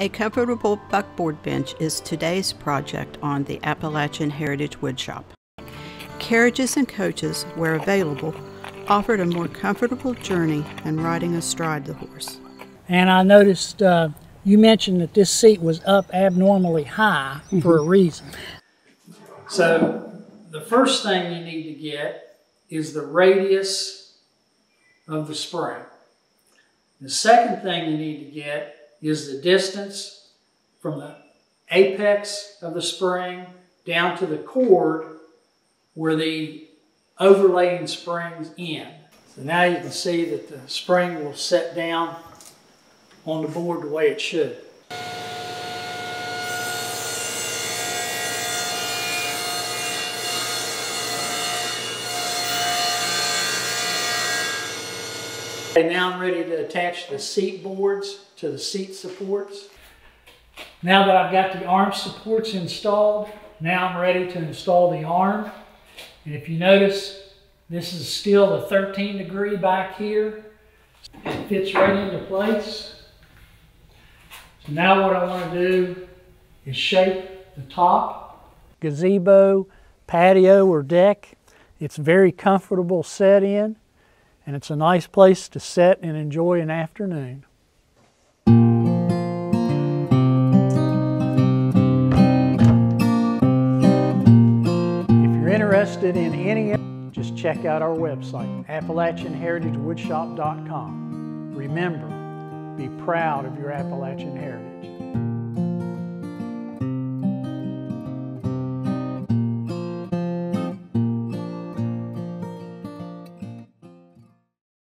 A comfortable buckboard bench is today's project on the Appalachian Heritage Woodshop. Carriages and coaches, where available, offered a more comfortable journey than riding astride the horse. And I noticed uh, you mentioned that this seat was up abnormally high for a reason. So, the first thing you need to get is the radius of the spring. The second thing you need to get is the distance from the apex of the spring down to the chord where the overlaying springs end. So now you can see that the spring will set down on the board the way it should. Okay, now I'm ready to attach the seat boards to the seat supports. Now that I've got the arm supports installed, now I'm ready to install the arm. And if you notice, this is still the 13 degree back here. It fits right into place. So now what I want to do is shape the top. Gazebo, patio, or deck. It's very comfortable set in and it's a nice place to sit and enjoy an afternoon. If you're interested in any, just check out our website, AppalachianHeritageWoodshop.com. Remember, be proud of your Appalachian heritage.